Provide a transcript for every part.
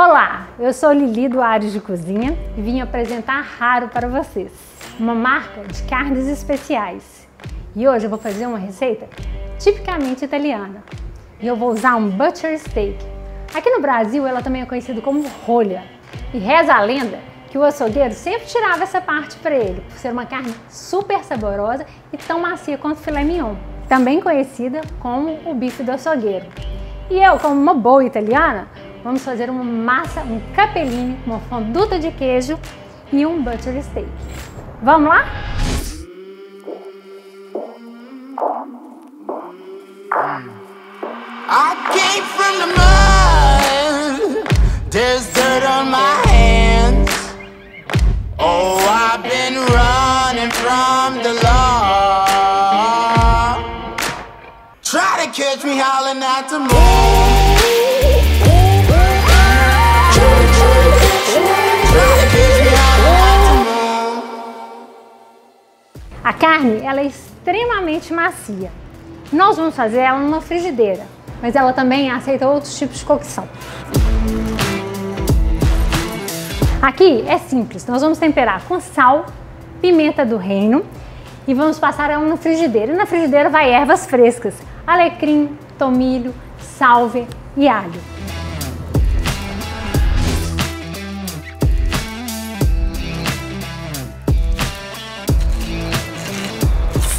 Olá, eu sou Lili do Ares de Cozinha e vim apresentar Raro para vocês, uma marca de carnes especiais. E hoje eu vou fazer uma receita tipicamente italiana. E eu vou usar um butcher steak. Aqui no Brasil ela também é conhecida como rolha. E reza a lenda que o açougueiro sempre tirava essa parte para ele, por ser uma carne super saborosa e tão macia quanto filé mignon, também conhecida como o bife do açougueiro. E eu, como uma boa italiana, vamos fazer uma massa, um capellini, uma fonduta de queijo e um butter steak. Vamos lá? I came from the mud, there's dirt on my hands. Oh, I've been running from the law. Try to catch me howling at the moon. A carne ela é extremamente macia. Nós vamos fazer ela numa frigideira, mas ela também aceita outros tipos de cocção. Aqui é simples, nós vamos temperar com sal, pimenta do reino e vamos passar ela na frigideira. E na frigideira vai ervas frescas, alecrim, tomilho, salve e alho.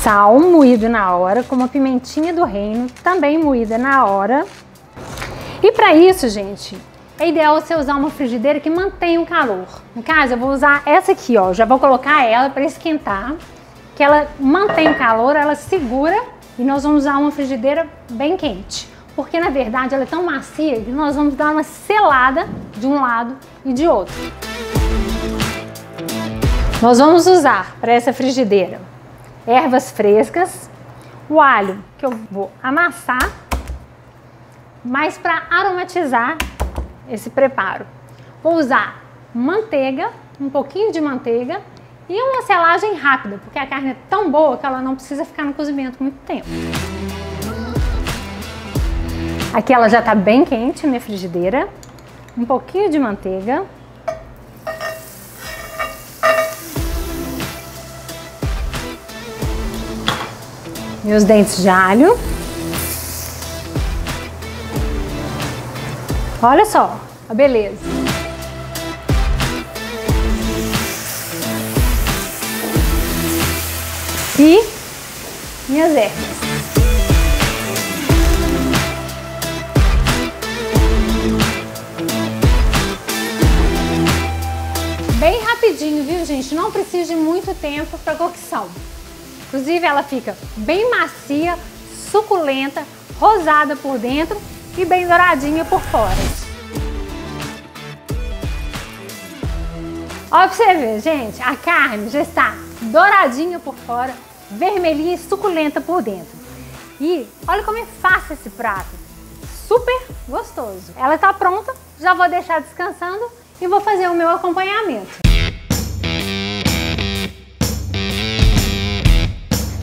Sal moído na hora, com uma pimentinha do reino, também moída na hora. E para isso, gente, é ideal você usar uma frigideira que mantenha o calor. No caso, eu vou usar essa aqui, ó. Já vou colocar ela para esquentar, que ela mantém o calor, ela segura e nós vamos usar uma frigideira bem quente. Porque na verdade ela é tão macia que nós vamos dar uma selada de um lado e de outro. Nós vamos usar para essa frigideira ervas frescas, o alho que eu vou amassar, mas para aromatizar esse preparo. Vou usar manteiga, um pouquinho de manteiga e uma selagem rápida, porque a carne é tão boa que ela não precisa ficar no cozimento muito tempo. Aqui ela já está bem quente, minha frigideira. Um pouquinho de manteiga. Meus dentes de alho. Olha só a beleza. E minhas ervas. Bem rapidinho, viu gente? Não precisa de muito tempo para cocção. Inclusive ela fica bem macia, suculenta, rosada por dentro e bem douradinha por fora. Olha pra você ver, gente, a carne já está douradinha por fora, vermelhinha e suculenta por dentro. E olha como é fácil esse prato, super gostoso. Ela está pronta, já vou deixar descansando e vou fazer o meu acompanhamento.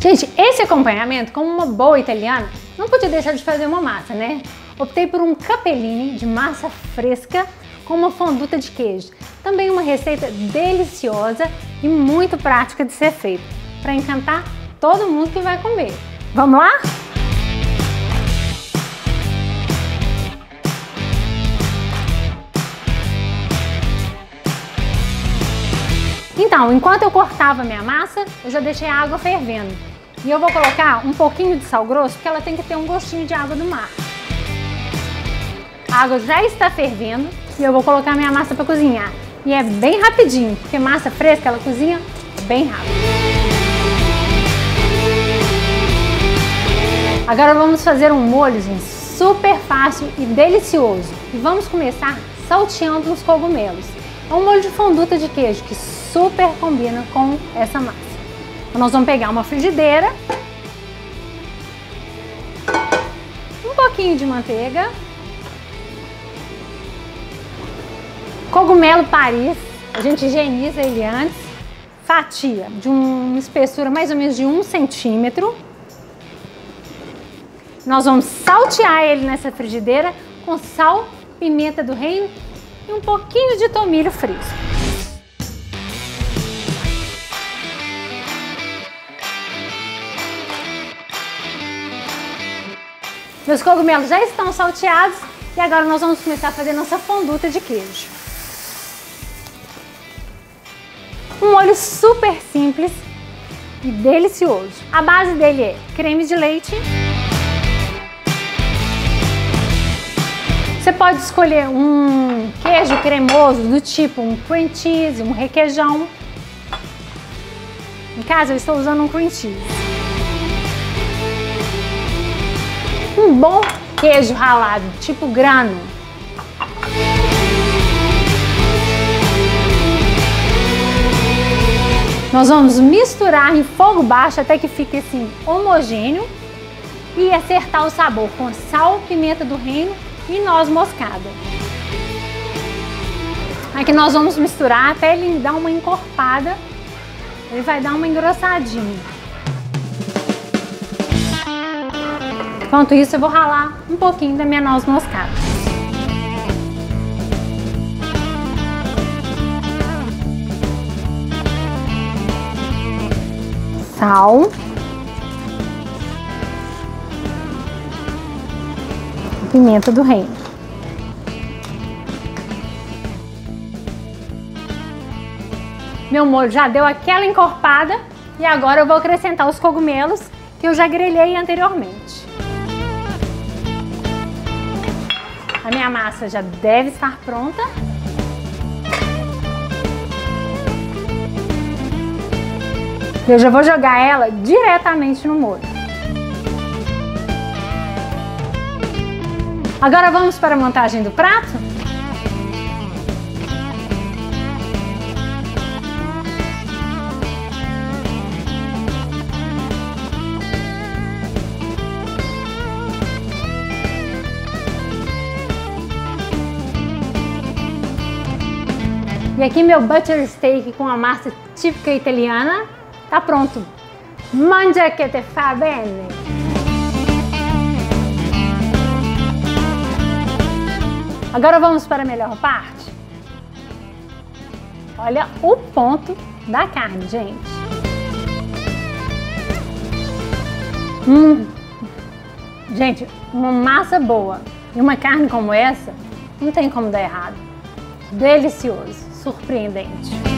Gente, esse acompanhamento, como uma boa italiana, não podia deixar de fazer uma massa, né? Optei por um capellini de massa fresca com uma fonduta de queijo. Também uma receita deliciosa e muito prática de ser feita, para encantar todo mundo que vai comer. Vamos lá? Então, enquanto eu cortava minha massa, eu já deixei a água fervendo. E eu vou colocar um pouquinho de sal grosso, porque ela tem que ter um gostinho de água do mar. A água já está fervendo e eu vou colocar minha massa para cozinhar. E é bem rapidinho, porque massa fresca ela cozinha bem rápido. Agora vamos fazer um molho, gente, super fácil e delicioso. E vamos começar salteando os cogumelos. É um molho de fonduta de queijo que super combina com essa massa. Então nós vamos pegar uma frigideira, um pouquinho de manteiga, cogumelo Paris, a gente higieniza ele antes, fatia de uma espessura mais ou menos de um centímetro. Nós vamos saltear ele nessa frigideira com sal, pimenta do reino e um pouquinho de tomilho fresco. Meus cogumelos já estão salteados e agora nós vamos começar a fazer nossa fonduta de queijo. Um molho super simples e delicioso. A base dele é creme de leite. Você pode escolher um queijo cremoso do tipo um cream cheese, um requeijão. Em casa eu estou usando um cream cheese. Um bom queijo ralado, tipo grano. Nós vamos misturar em fogo baixo até que fique assim homogêneo e acertar o sabor com sal, pimenta do reino e noz moscada. Aqui nós vamos misturar até ele dar uma encorpada, ele vai dar uma engrossadinha. Enquanto isso, eu vou ralar um pouquinho da minha noz moscada. Sal. Pimenta do reino. Meu molho já deu aquela encorpada e agora eu vou acrescentar os cogumelos que eu já grelhei anteriormente. A minha massa já deve estar pronta. Eu já vou jogar ela diretamente no molho. Agora vamos para a montagem do prato? E aqui meu butter steak com a massa típica italiana tá pronto. Mangia che te fa bene! Agora vamos para a melhor parte. Olha o ponto da carne, gente. Hum. Gente, uma massa boa e uma carne como essa, não tem como dar errado. Delicioso surpreendente.